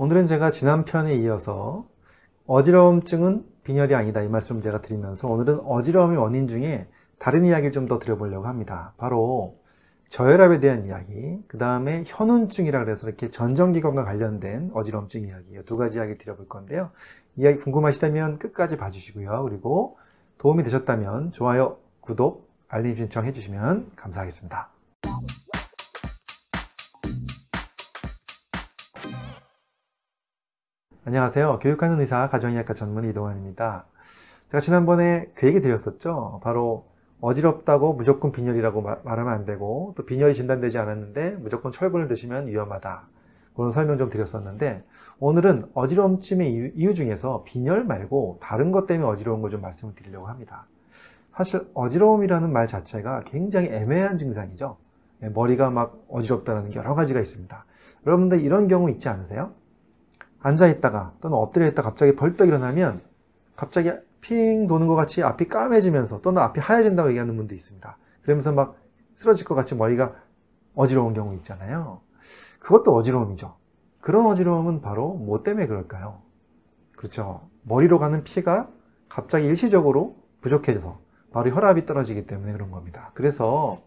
오늘은 제가 지난 편에 이어서 어지러움증은 빈혈이 아니다 이 말씀을 제가 드리면서 오늘은 어지러움의 원인 중에 다른 이야기를 좀 더 드려보려고 합니다. 바로 저혈압에 대한 이야기, 그 다음에 현운증이라 그래서 이렇게 전정기관과 관련된 어지러움증 이야기 두 가지 이야기를 드려볼 건데요. 이야기 궁금하시다면 끝까지 봐주시고요. 그리고 도움이 되셨다면 좋아요, 구독, 알림 신청 해 주시면 감사하겠습니다. 안녕하세요. 교육하는 의사 가정의학과 전문 이동환입니다. 제가 지난번에 그 얘기 드렸었죠. 바로 어지럽다고 무조건 빈혈이라고 말하면 안 되고 또 빈혈이 진단되지 않았는데 무조건 철분을 드시면 위험하다. 그런 설명 좀 드렸었는데 오늘은 어지러움쯤의 이유 중에서 빈혈 말고 다른 것 때문에 어지러운 걸 좀 말씀을 드리려고 합니다. 사실 어지러움이라는 말 자체가 굉장히 애매한 증상이죠. 예, 머리가 막 어지럽다는 여러 가지가 있습니다. 여러분들 이런 경우 있지 않으세요? 앉아 있다가 또는 엎드려 있다 갑자기 벌떡 일어나면 갑자기 핑 도는 것 같이 앞이 까매지면서 또는 앞이 하얘진다고 얘기하는 분도 있습니다. 그러면서 막 쓰러질 것 같이 머리가 어지러운 경우 있잖아요. 그것도 어지러움이죠. 그런 어지러움은 바로 뭐 때문에 그럴까요? 그렇죠. 머리로 가는 피가 갑자기 일시적으로 부족해져서 바로 혈압이 떨어지기 때문에 그런 겁니다. 그래서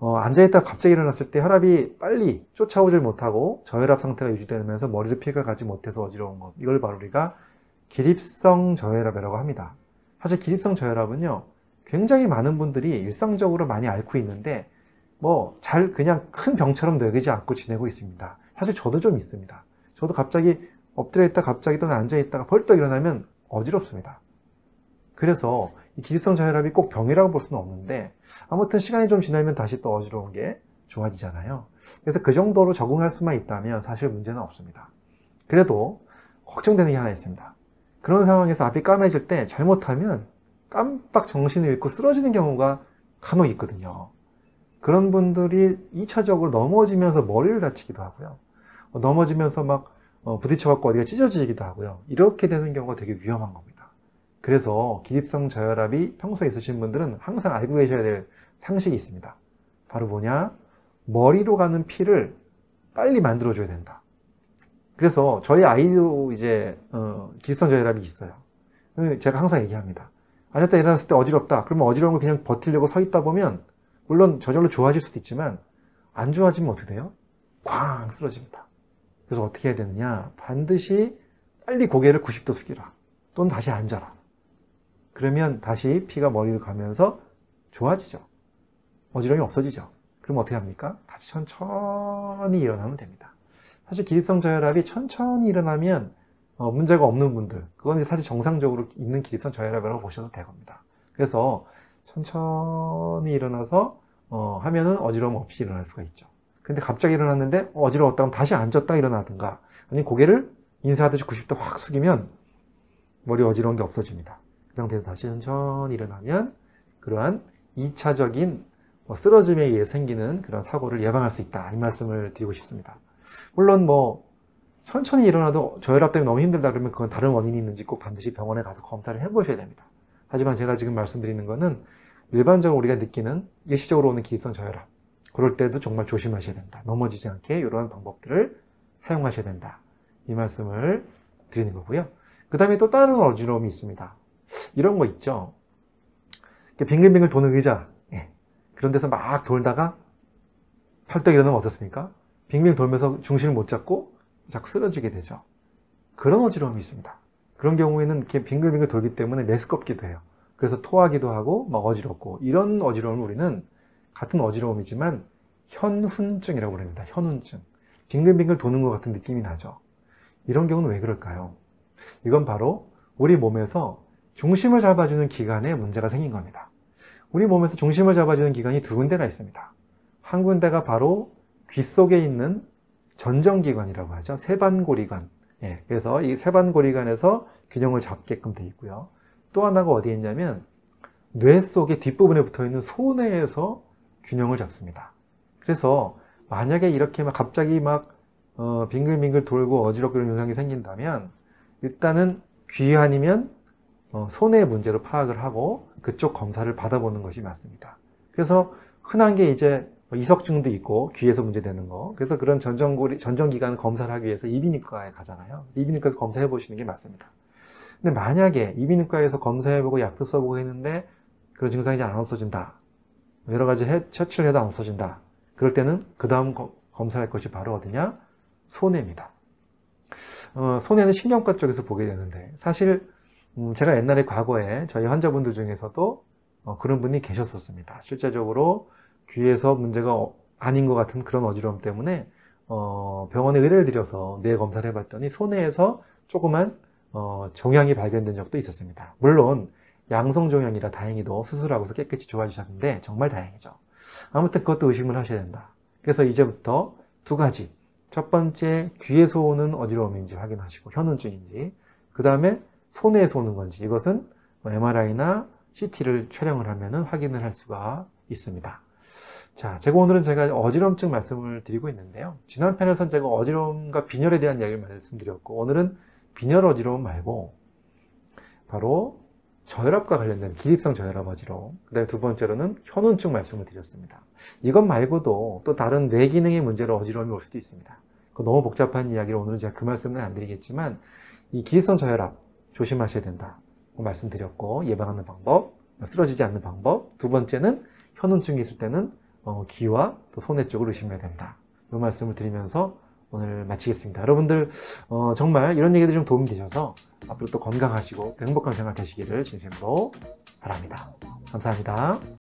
어, 앉아있다가 갑자기 일어났을 때 혈압이 빨리 쫓아오질 못하고 저혈압 상태가 유지되면서 머리를 피가 가지 못해서 어지러운 것. 이걸 바로 우리가 기립성 저혈압이라고 합니다. 사실 기립성 저혈압은요, 굉장히 많은 분들이 일상적으로 많이 앓고 있는데, 뭐, 잘 그냥 큰 병처럼 여기지 않고 지내고 있습니다. 사실 저도 좀 있습니다. 저도 갑자기 엎드려 있다 갑자기 또는 앉아 있다가 벌떡 일어나면 어지럽습니다. 그래서 이 기립성 저혈압이 꼭 병이라고 볼 수는 없는데 아무튼 시간이 좀 지나면 다시 또 어지러운 게 좋아지잖아요. 그래서 그 정도로 적응할 수만 있다면 사실 문제는 없습니다. 그래도 걱정되는 게 하나 있습니다. 그런 상황에서 앞이 까매질 때 잘못하면 깜빡 정신을 잃고 쓰러지는 경우가 간혹 있거든요. 그런 분들이 2차적으로 넘어지면서 머리를 다치기도 하고요. 넘어지면서 막 어, 부딪혀갖고 어디가 찢어지기도 하고요. 이렇게 되는 경우가 되게 위험한 겁니다. 그래서 기립성 저혈압이 평소에 있으신 분들은 항상 알고 계셔야 될 상식이 있습니다. 바로 뭐냐? 머리로 가는 피를 빨리 만들어줘야 된다. 그래서 저희 아이도 이제 어, 기립성 저혈압이 있어요. 제가 항상 얘기합니다. 앉았다 일어났을 때 어지럽다. 그러면 어지러운 걸 그냥 버틸려고 서 있다 보면 물론 저절로 좋아질 수도 있지만 안 좋아지면 어떻게 돼요? 꽝 쓰러집니다. 그래서 어떻게 해야 되느냐? 반드시 빨리 고개를 90도 숙이라. 또는 다시 앉아라. 그러면 다시 피가 머리를 가면서 좋아지죠. 어지러움이 없어지죠. 그럼 어떻게 합니까? 다시 천천히 일어나면 됩니다. 사실 기립성 저혈압이 천천히 일어나면 어, 문제가 없는 분들, 그건 사실 정상적으로 있는 기립성 저혈압이라고 보셔도 되겁니다. 그래서 천천히 일어나서 어, 하면은 어지러움 없이 일어날 수가 있죠. 근데 갑자기 일어났는데 어지러웠다 면 다시 앉았다 일어나든가 아니 고개를 인사하듯이 90도 확 숙이면 머리 어지러운 게 없어집니다. 상태에서 다시 천천히 일어나면 그러한 2차적인 뭐 쓰러짐에 의해 생기는 그런 사고를 예방할 수 있다. 이 말씀을 드리고 싶습니다. 물론 뭐 천천히 일어나도 저혈압 때문에 너무 힘들다 그러면 그건 다른 원인이 있는지 꼭 반드시 병원에 가서 검사를 해보셔야 됩니다. 하지만 제가 지금 말씀드리는 거는 일반적으로 우리가 느끼는 일시적으로 오는 기립성 저혈압 그럴 때도 정말 조심하셔야 된다. 넘어지지 않게 이러한 방법들을 사용하셔야 된다. 이 말씀을 드리는 거고요. 그 다음에 또 다른 어지러움이 있습니다. 이런 거 있죠. 빙글빙글 도는 의자. 예. 그런 데서 막 돌다가 팔떡 일어나면 어떻습니까? 빙빙 돌면서 중심을 못 잡고 자꾸 쓰러지게 되죠. 그런 어지러움이 있습니다. 그런 경우에는 이렇게 빙글빙글 돌기 때문에 메스껍기도 해요. 그래서 토하기도 하고 막 어지럽고 이런 어지러움을 우리는 같은 어지러움이지만 현훈증이라고 부릅니다. 현훈증. 빙글빙글 도는 것 같은 느낌이 나죠. 이런 경우는 왜 그럴까요? 이건 바로 우리 몸에서 중심을 잡아주는 기관에 문제가 생긴 겁니다. 우리 몸에서 중심을 잡아주는 기관이 두 군데가 있습니다. 한 군데가 바로 귀 속에 있는 전정기관이라고 하죠. 세반고리관. 예, 그래서 이 세반고리관에서 균형을 잡게끔 되어 있고요. 또 하나가 어디에 있냐면 뇌 속의 뒷부분에 붙어 있는 소뇌에서 균형을 잡습니다. 그래서 만약에 이렇게 막 갑자기 막 어, 빙글빙글 돌고 어지럽게 이런 현상이 생긴다면 일단은 귀 아니면 어, 손해 문제로 파악을 하고 그쪽 검사를 받아보는 것이 맞습니다. 그래서 흔한 게 이제 뭐 이석증도 있고 귀에서 문제되는 거. 그래서 그런 전정고리 전정기관 검사를 하기 위해서 이비인후과에 가잖아요. 이비인후과에서 검사해 보시는 게 맞습니다. 근데 만약에 이비인후과에서 검사해보고 약도 써보고 했는데 그런 증상이 잘안 없어진다. 여러 가지 해, 처치를 해도 안 없어진다. 그럴 때는 그 다음 검사할 것이 바로 어디냐? 손해입니다. 어, 손해는 신경과 쪽에서 보게 되는데 사실 음, 제가 옛날에 과거에 저희 환자분들 중에서도 어, 그런 분이 계셨었습니다. 실제적으로 귀에서 문제가 어- 아닌 것 같은 그런 어지러움 때문에 어, 병원에 의뢰를 드려서 뇌 검사를 해봤더니 손해에서 조그만 어, 종양이 발견된 적도 있었습니다. 물론 양성 종양이라 다행히도 수술하고서 깨끗이 좋아지셨는데 정말 다행이죠. 아무튼 그것도 의심을 하셔야 된다. 그래서 이제부터 두 가지. 첫 번째 귀에서 오는 어지러움인지 확인하시고 현운증인지 그 다음에 손에서 오는 건지 이것은 MRI나 CT를 촬영을 하면 확인을 할 수가 있습니다. 자, 제가 오늘은 제가 어지러움증 말씀을 드리고 있는데요. 지난 편에서는 제가 어지러움과 빈혈에 대한 이야기를 말씀드렸고 오늘은 빈혈 어지러움 말고 바로 저혈압과 관련된 기립성 저혈압 어지러움 그 다음에 두 번째로는 현운증 말씀을 드렸습니다. 이것 말고도 또 다른 뇌 기능의 문제로 어지러움이 올 수도 있습니다. 그 너무 복잡한 이야기를 오늘은 제가 그 말씀은 안 드리겠지만 이 기립성 저혈압 조심하셔야 된다. 고 말씀드렸고 예방하는 방법, 쓰러지지 않는 방법. 두 번째는 현운증이 있을 때는 어, 귀와 또 손의 쪽을 의심해야 된다. 이 말씀을 드리면서 오늘 마치겠습니다. 여러분들 어, 정말 이런 얘기들이 좀 도움이 되셔서 앞으로 또 건강하시고 또 행복한 생활 되시기를 진심으로 바랍니다. 감사합니다.